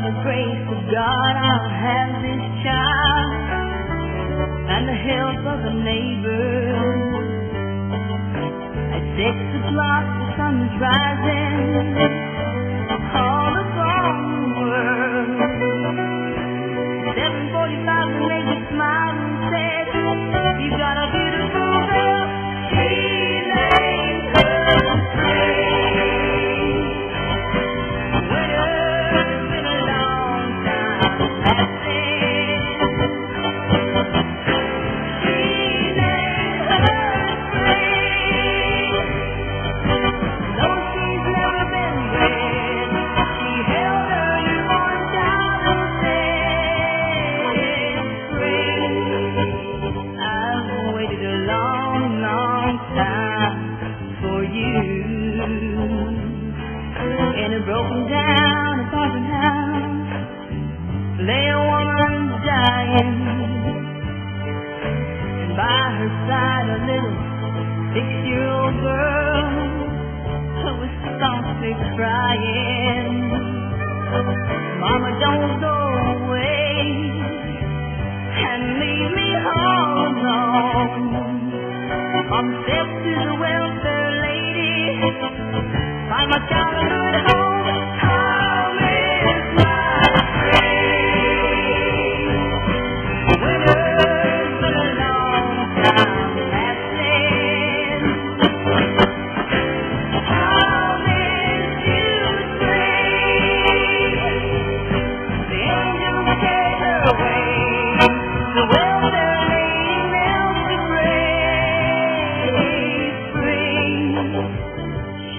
the grace of God, I'll have this child and the help of a neighbor. At six o'clock, the sun was rising broken down apartment house, lay a woman dying, and by her side a little six-year-old girl who was softly crying. Mama, don't go away and leave me all alone. Mama stepped to the welfare lady, find my child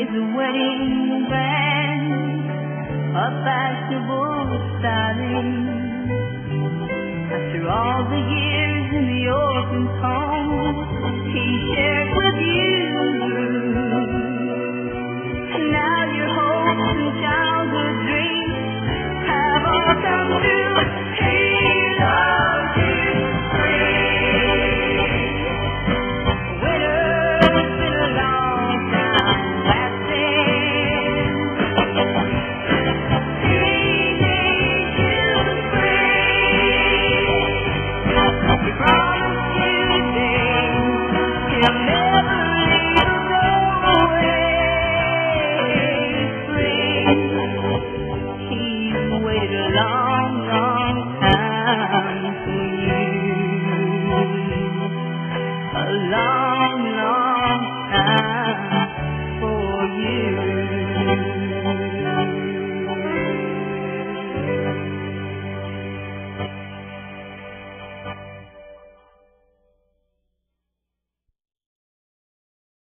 is a wedding band, a fashionable styling. After all the years in the orphan's home, he shared.